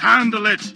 Handle it.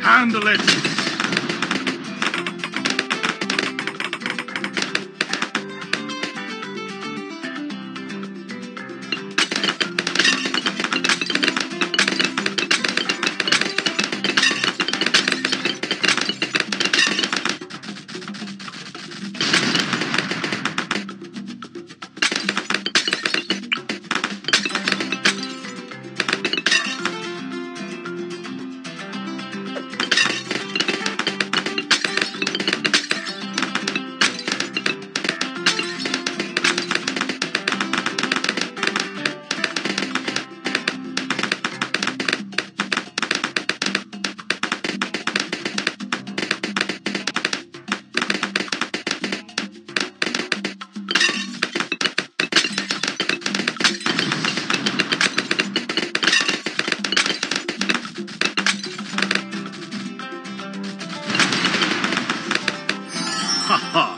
Handle it! Ha ha!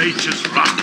Nature's wrath.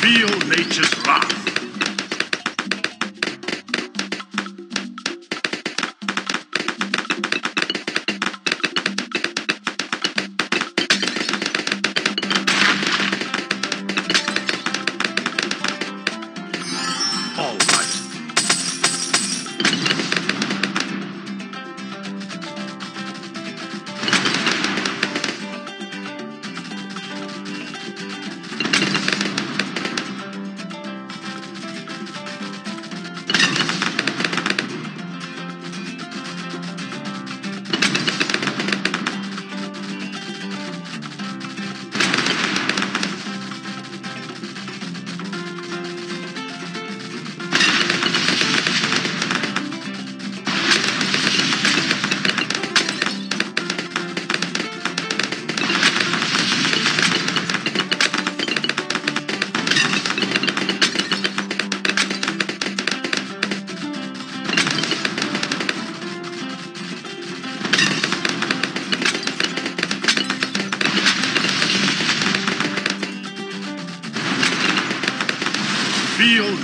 feel nature's rock.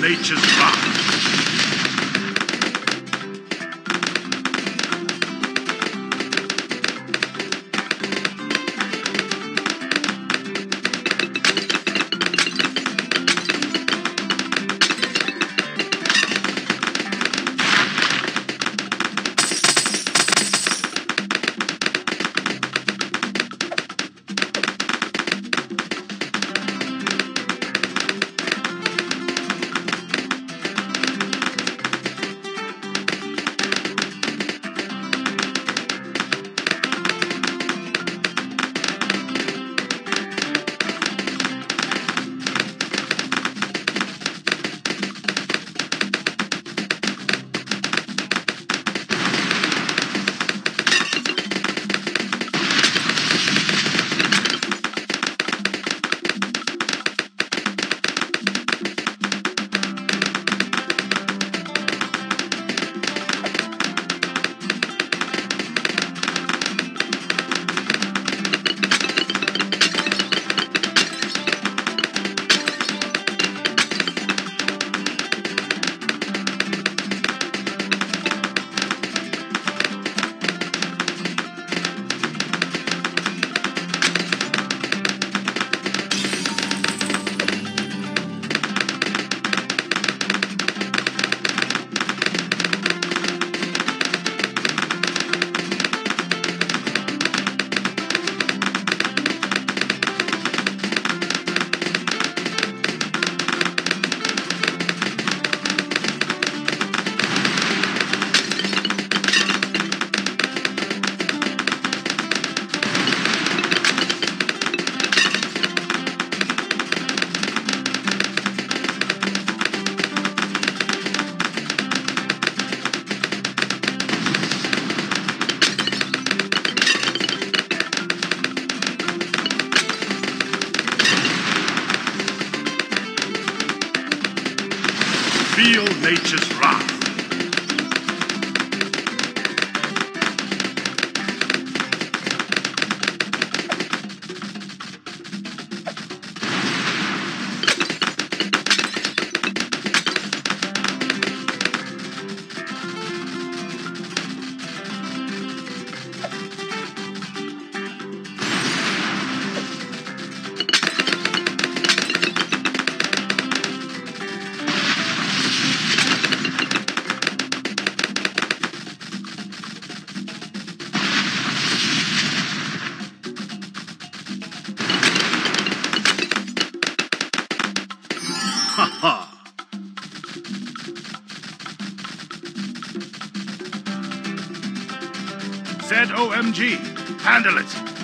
Nature's wrath. ZOMG. Handle it.